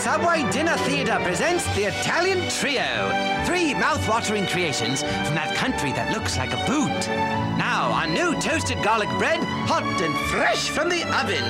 Subway Dinner Theater presents the Italian Trio. Three mouth-watering creations from that country that looks like a boot. Now our new toasted garlic bread, hot and fresh from the oven.